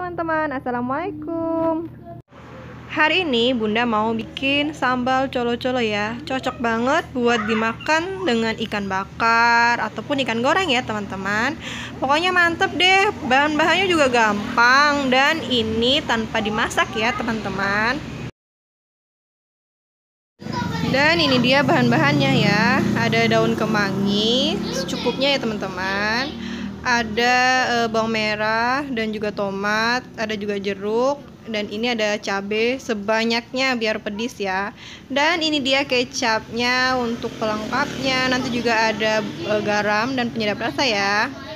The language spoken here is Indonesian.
teman-teman, Assalamualaikum. Hari ini Bunda mau bikin sambal colo-colo ya. Cocok banget buat dimakan dengan ikan bakar ataupun ikan goreng ya teman-teman. Pokoknya mantep deh, bahan-bahannya juga gampang Dan ini tanpa dimasak ya teman-teman. Dan ini dia bahan-bahannya ya. Ada daun kemangi secukupnya ya teman-teman ada e, bawang merah dan juga tomat ada juga jeruk dan ini ada cabai sebanyaknya biar pedis ya. Dan ini dia kecapnya untuk pelengkapnya. Nanti juga ada e, garam dan penyedap rasa ya